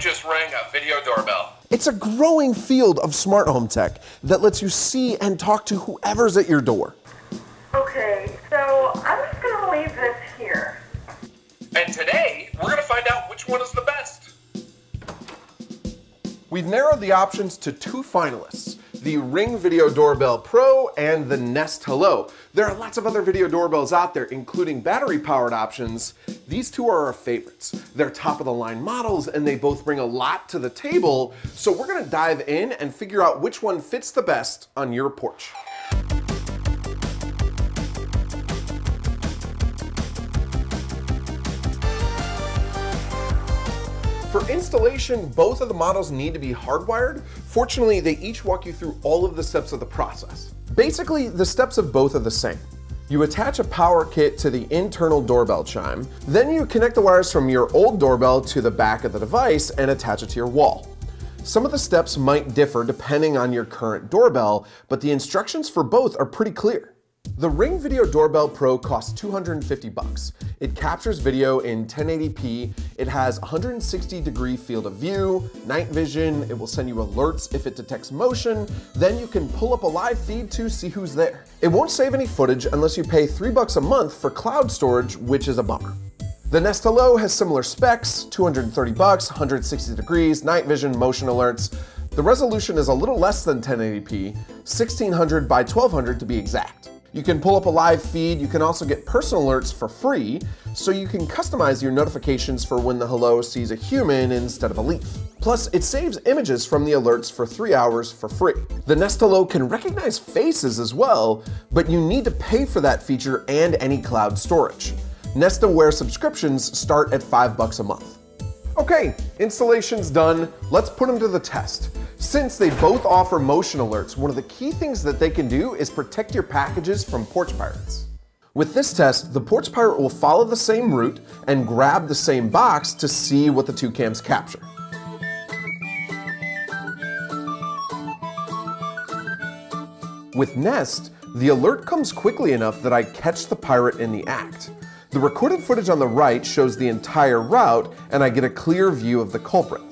just rang a video doorbell. It's a growing field of smart home tech that lets you see and talk to whoever's at your door. Okay, so I'm just gonna leave this here. And today, we're gonna find out which one is the best. We've narrowed the options to two finalists the Ring Video Doorbell Pro and the Nest Hello. There are lots of other video doorbells out there, including battery powered options. These two are our favorites. They're top of the line models and they both bring a lot to the table. So we're gonna dive in and figure out which one fits the best on your porch. For installation, both of the models need to be hardwired. Fortunately, they each walk you through all of the steps of the process. Basically, the steps of both are the same. You attach a power kit to the internal doorbell chime, then you connect the wires from your old doorbell to the back of the device and attach it to your wall. Some of the steps might differ depending on your current doorbell, but the instructions for both are pretty clear. The Ring Video Doorbell Pro costs 250 bucks. It captures video in 1080p, it has 160 degree field of view, night vision, it will send you alerts if it detects motion, then you can pull up a live feed to see who's there. It won't save any footage unless you pay 3 bucks a month for cloud storage, which is a bummer. The Nest Hello has similar specs, 230 bucks, 160 degrees, night vision, motion alerts. The resolution is a little less than 1080p, 1600 by 1200 to be exact. You can pull up a live feed. You can also get personal alerts for free, so you can customize your notifications for when the Hello sees a human instead of a leaf. Plus, it saves images from the alerts for three hours for free. The Nest Hello can recognize faces as well, but you need to pay for that feature and any cloud storage. Nest Aware subscriptions start at five bucks a month. Okay, installation's done. Let's put them to the test. Since they both offer motion alerts, one of the key things that they can do is protect your packages from porch pirates. With this test, the porch pirate will follow the same route and grab the same box to see what the two cams capture. With Nest, the alert comes quickly enough that I catch the pirate in the act. The recorded footage on the right shows the entire route, and I get a clear view of the culprit.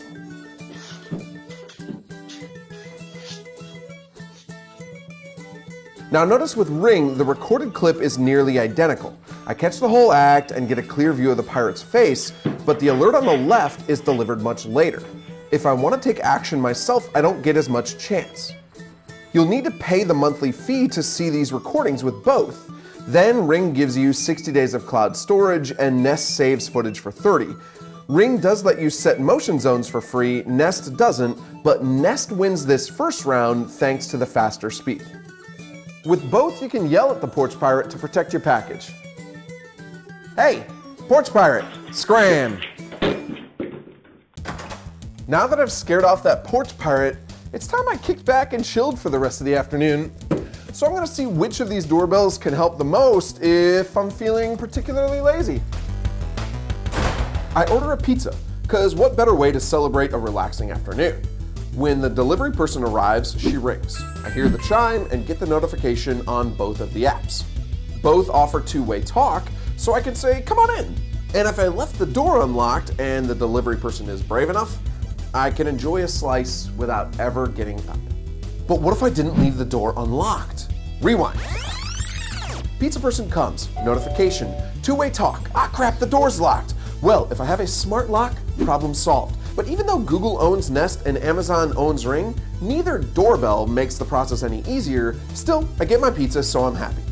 Now notice with Ring, the recorded clip is nearly identical. I catch the whole act and get a clear view of the pirate's face, but the alert on the left is delivered much later. If I want to take action myself, I don't get as much chance. You'll need to pay the monthly fee to see these recordings with both. Then Ring gives you 60 days of cloud storage and Nest saves footage for 30. Ring does let you set motion zones for free, Nest doesn't, but Nest wins this first round thanks to the faster speed. With both, you can yell at the porch pirate to protect your package. Hey, porch pirate, scram! Now that I've scared off that porch pirate, it's time I kicked back and chilled for the rest of the afternoon. So I'm gonna see which of these doorbells can help the most if I'm feeling particularly lazy. I order a pizza, because what better way to celebrate a relaxing afternoon? When the delivery person arrives, she rings. I hear the chime and get the notification on both of the apps. Both offer two-way talk, so I can say, come on in. And if I left the door unlocked and the delivery person is brave enough, I can enjoy a slice without ever getting up. But what if I didn't leave the door unlocked? Rewind. Pizza person comes, notification, two-way talk, ah crap, the door's locked. Well, if I have a smart lock, problem solved. But even though Google owns Nest and Amazon owns Ring, neither doorbell makes the process any easier. Still, I get my pizza, so I'm happy.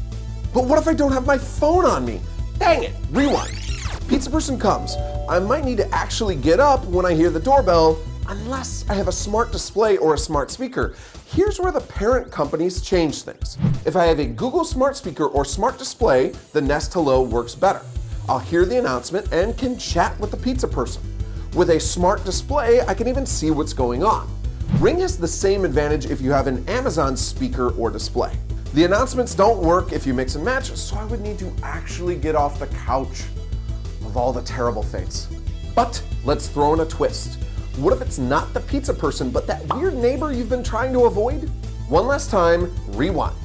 But what if I don't have my phone on me? Dang it, rewind. Pizza person comes. I might need to actually get up when I hear the doorbell, unless I have a smart display or a smart speaker. Here's where the parent companies change things. If I have a Google smart speaker or smart display, the Nest Hello works better. I'll hear the announcement and can chat with the pizza person. With a smart display, I can even see what's going on. Ring has the same advantage if you have an Amazon speaker or display. The announcements don't work if you mix and match, so I would need to actually get off the couch of all the terrible fates. But let's throw in a twist. What if it's not the pizza person, but that weird neighbor you've been trying to avoid? One last time, rewind.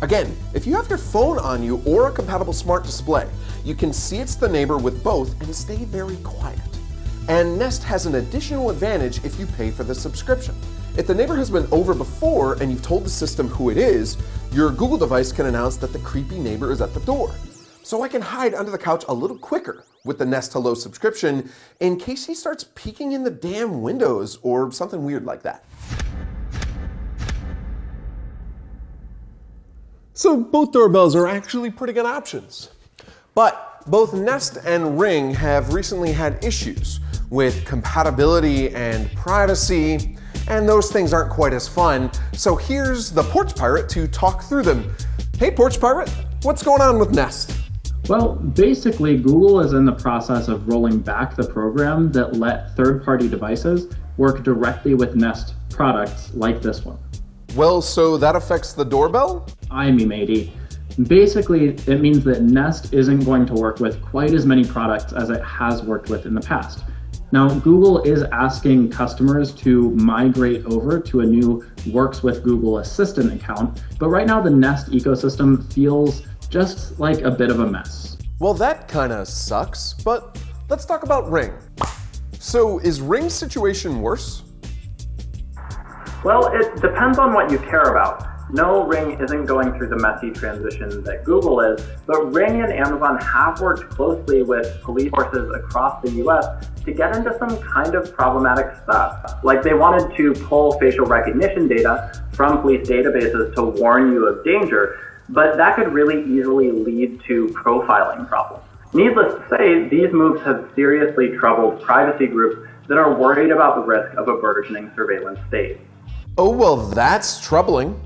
Again, if you have your phone on you or a compatible smart display, you can see it's the neighbor with both and stay very quiet. And Nest has an additional advantage if you pay for the subscription. If the neighbor has been over before and you've told the system who it is, your Google device can announce that the creepy neighbor is at the door. So I can hide under the couch a little quicker with the Nest Hello subscription in case he starts peeking in the damn windows or something weird like that. So both doorbells are actually pretty good options. But both Nest and Ring have recently had issues with compatibility and privacy, and those things aren't quite as fun. So here's the Porch Pirate to talk through them. Hey, Porch Pirate, what's going on with Nest? Well, basically, Google is in the process of rolling back the program that let third party devices work directly with Nest products like this one. Well, so that affects the doorbell? I me matey. Basically, it means that Nest isn't going to work with quite as many products as it has worked with in the past. Now, Google is asking customers to migrate over to a new Works with Google Assistant account, but right now the Nest ecosystem feels just like a bit of a mess. Well, that kind of sucks, but let's talk about Ring. So, is Ring's situation worse? Well, it depends on what you care about. No, Ring isn't going through the messy transition that Google is, but Ring and Amazon have worked closely with police forces across the US to get into some kind of problematic stuff. Like they wanted to pull facial recognition data from police databases to warn you of danger, but that could really easily lead to profiling problems. Needless to say, these moves have seriously troubled privacy groups that are worried about the risk of a burgeoning surveillance state. Oh, well, that's troubling.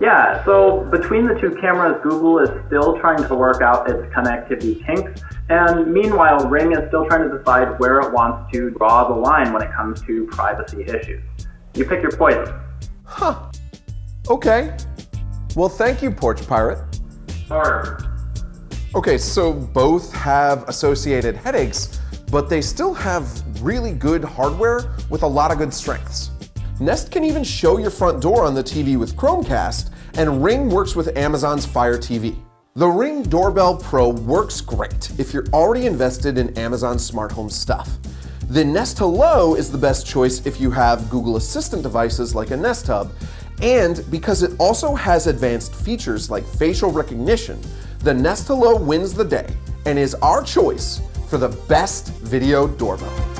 Yeah, so between the two cameras, Google is still trying to work out its connectivity kinks, and meanwhile, Ring is still trying to decide where it wants to draw the line when it comes to privacy issues. You pick your poison. Huh. Okay. Well, thank you, Porch Pirate. Or Okay, so both have associated headaches, but they still have really good hardware with a lot of good strengths. Nest can even show your front door on the TV with Chromecast, and Ring works with Amazon's Fire TV. The Ring Doorbell Pro works great if you're already invested in Amazon smart home stuff. The Nest Hello is the best choice if you have Google Assistant devices like a Nest Hub, and because it also has advanced features like facial recognition, the Nest Hello wins the day and is our choice for the best video doorbell.